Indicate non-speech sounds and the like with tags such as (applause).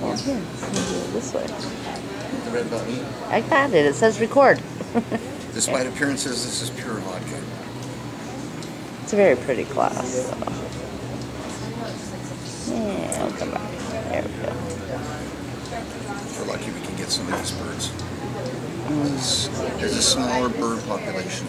Well, here, this way. The red button. I got it. It says record. (laughs) Despite appearances, this is pure vodka. It's a very pretty glass. So. Yeah, I'll come back. There we go. We're lucky, we can get some of these birds. There's a smaller bird population